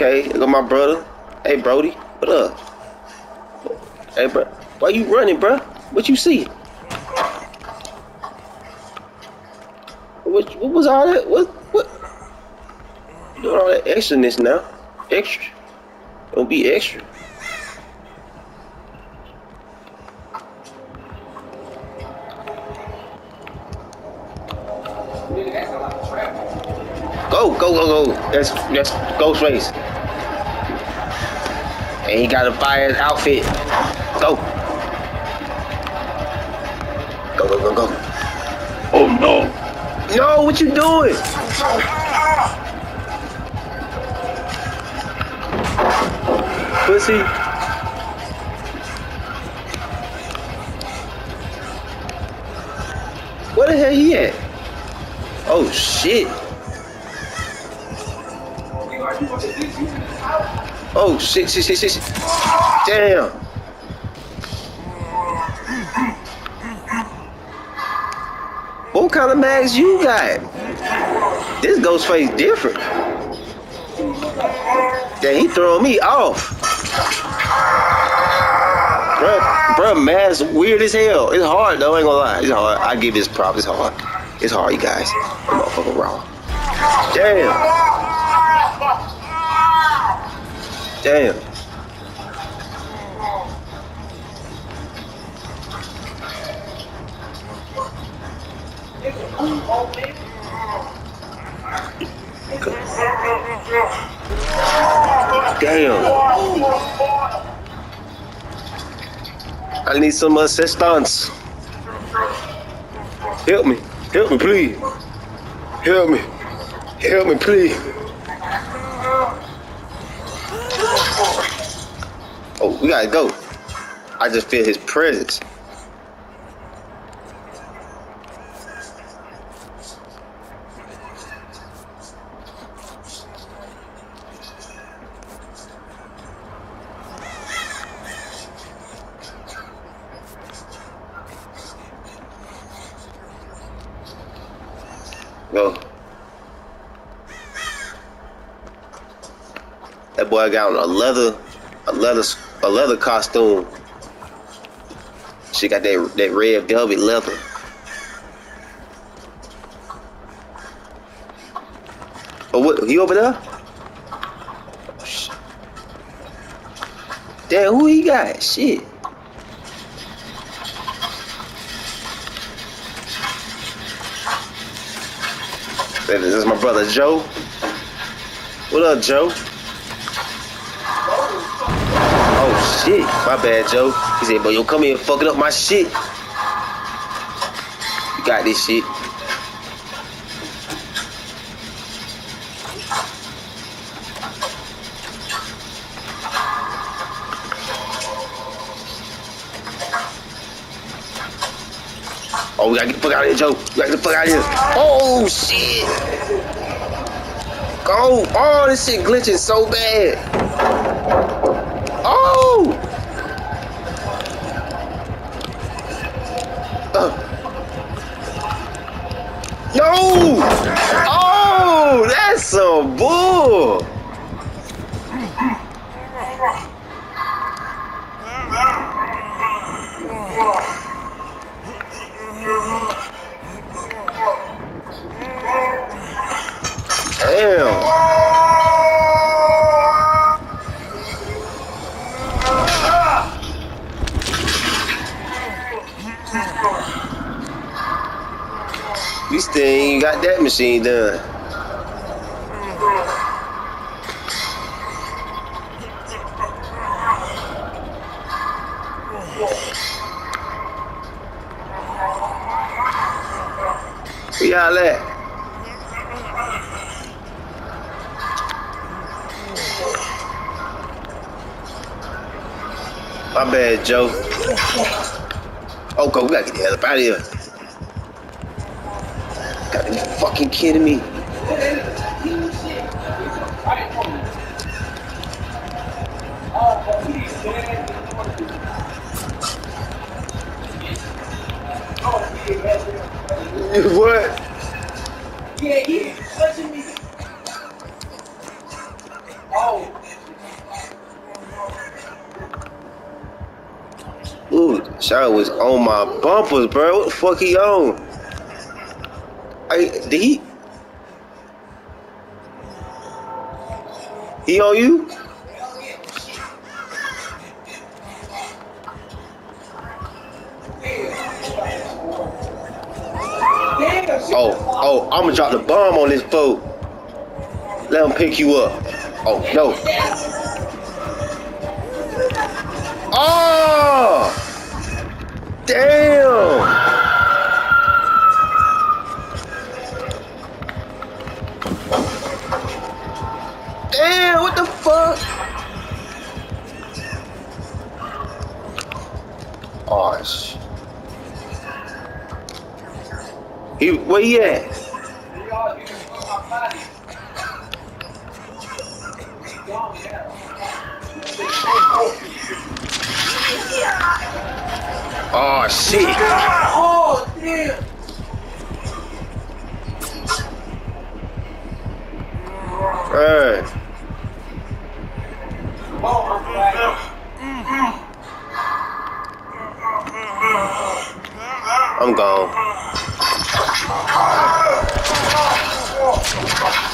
Okay, look my brother. Hey, Brody, what up? Hey, bro, why you running, bro? What you see? What, what was all that? What, what? You doing all that extraness now? Extra. Don't be extra. Go, go, go, go. That's that's Ghostface. And he got a fire outfit. Go. Go, go, go, go. Oh no! No, what you doing? Pussy. Where the hell he at? Oh shit. Oh shit, shit, shit, shit. Damn. What kind of mags you got? This Ghostface different. Yeah, he throwing me off. Bruh, bruh, mags weird as hell. It's hard though, I ain't gonna lie. It's hard. I give this prop, it's hard. It's hard, you guys. That motherfucker raw. Damn. Damn. Damn. I need some assistance. Help me. Help me, please. Help me. Help me, please. Oh, we gotta go. I just feel his presence. Go. That boy got on a leather, a leather, a leather costume. She got that that red velvet leather. Oh, what? He over there? Damn, who he got? Shit. This is my brother Joe. What up, Joe? Shit, my bad, Joe. He said, "But you come here fucking up my shit." You got this shit. Oh, we gotta get the fuck out of here, Joe. We gotta get the fuck out of here. Oh shit. Go. Oh, this shit glitching so bad. We still got that machine done. Where y'all at? My bad, Joe. Oh, we gotta get the hell up out of here. Gotta fucking kidding me. What? Yeah, he touching me. Oh. Ooh, shot was on my bumpers, bro. What the fuck he on? Hey, did he? He on you? Oh, I'm gonna drop the bomb on this boat. Let him pick you up. Oh, no. Oh! Damn! Damn, what the fuck? Ah, oh, sh- He, where he at? Oh shit! Oh, damn. Hey. I'm gone. 开门救火救火救火